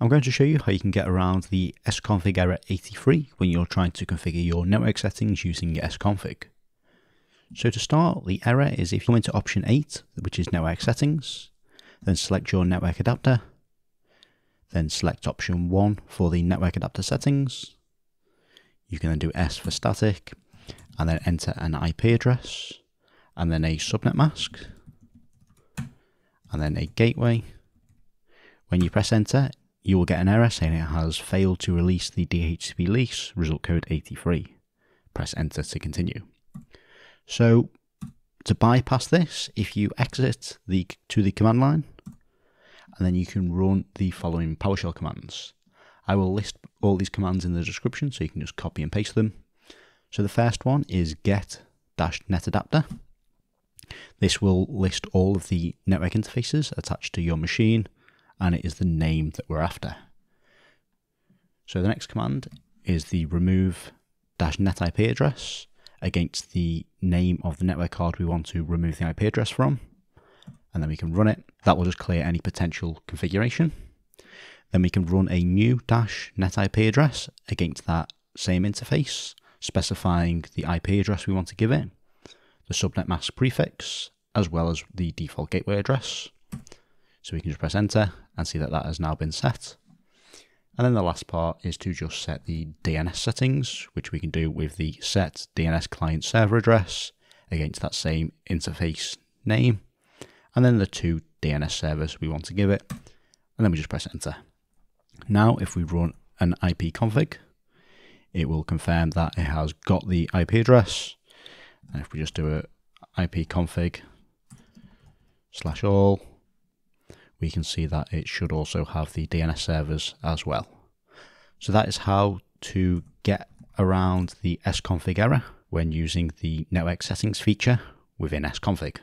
I'm going to show you how you can get around the sconfig error 83 when you're trying to configure your network settings using sconfig. So to start, the error is if you go into option 8, which is network settings, then select your network adapter, then select option 1 for the network adapter settings. You can then do S for static, and then enter an IP address, and then a subnet mask, and then a gateway. When you press enter, you will get an error saying it has failed to release the DHCP lease, result code 83. Press enter to continue. So to bypass this, if you exit the to the command line, and then you can run the following PowerShell commands. I will list all these commands in the description so you can just copy and paste them. So the first one is get netadapter. This will list all of the network interfaces attached to your machine and it is the name that we're after. So the next command is the remove dash net IP address against the name of the network card we want to remove the IP address from. And then we can run it. That will just clear any potential configuration. Then we can run a new dash net IP address against that same interface, specifying the IP address we want to give it, the subnet mask prefix, as well as the default gateway address. So we can just press enter and see that that has now been set. And then the last part is to just set the DNS settings, which we can do with the set DNS client server address against that same interface name. And then the two DNS servers we want to give it. And then we just press enter. Now, if we run an IP config, it will confirm that it has got the IP address. And if we just do a IP config slash all, we can see that it should also have the DNS servers as well. So that is how to get around the sconfig error when using the network settings feature within sconfig.